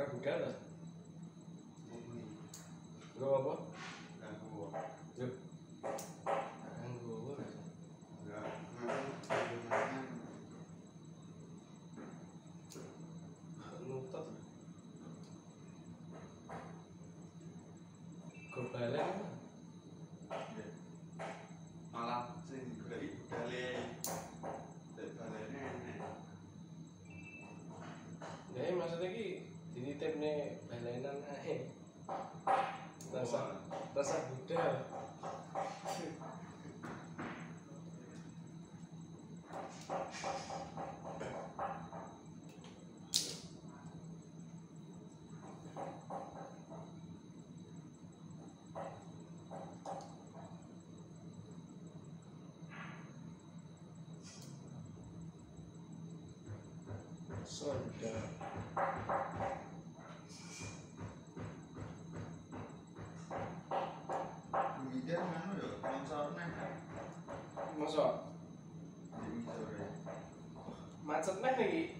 Encontrar com cara? Com. Prova? Ini nih balenan ae. Rasa rasa budal. Soda. biar anu ya longsorne. Mosok? Macet neh iki.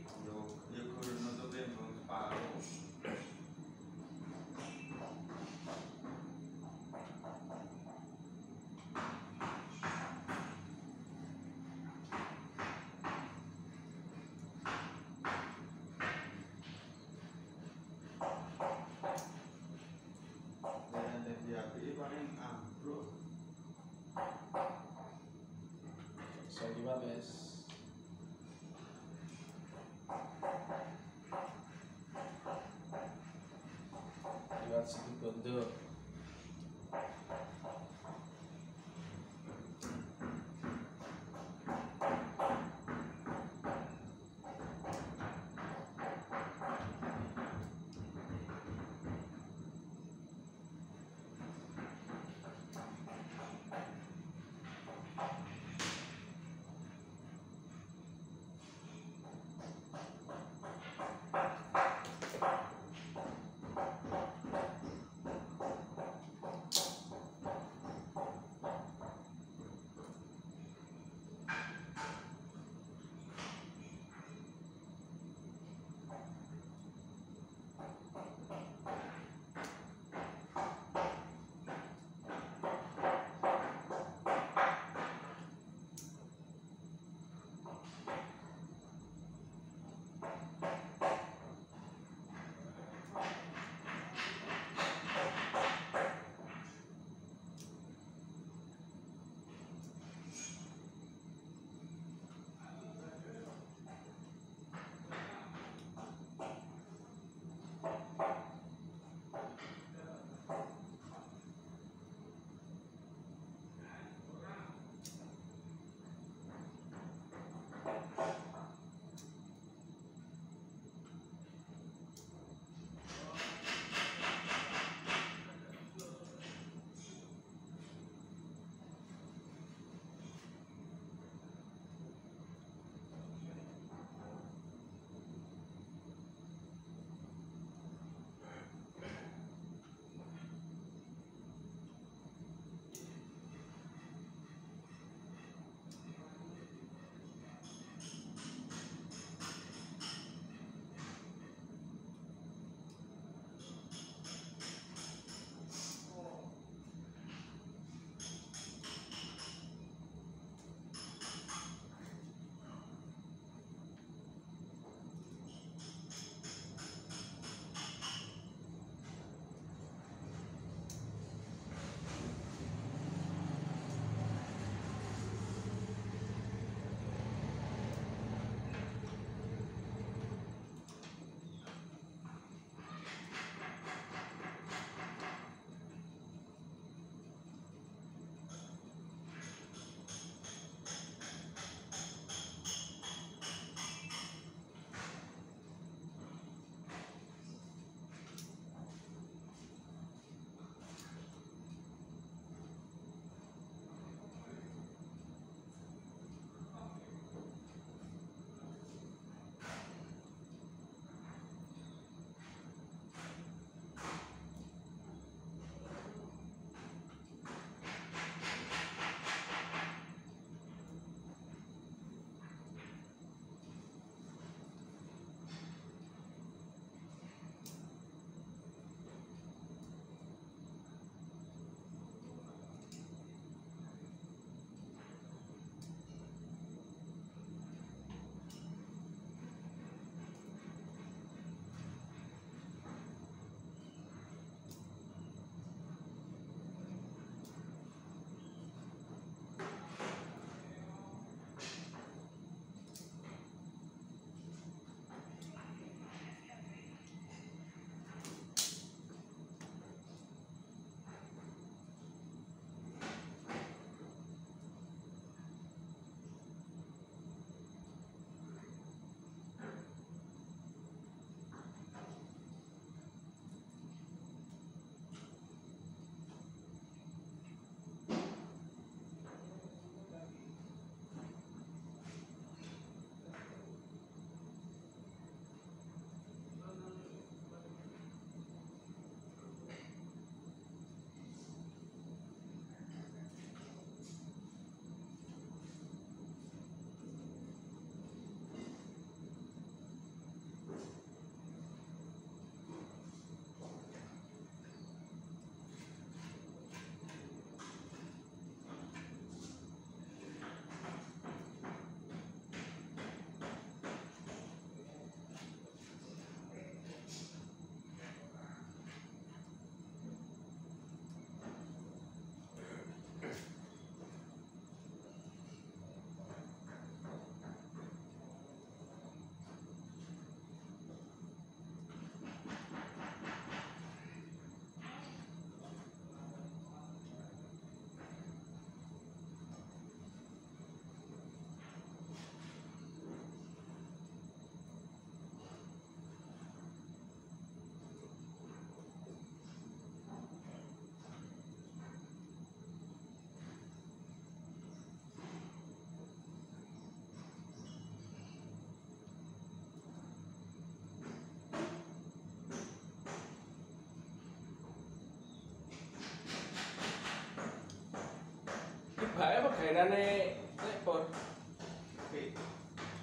daerah naik lepor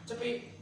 cepi.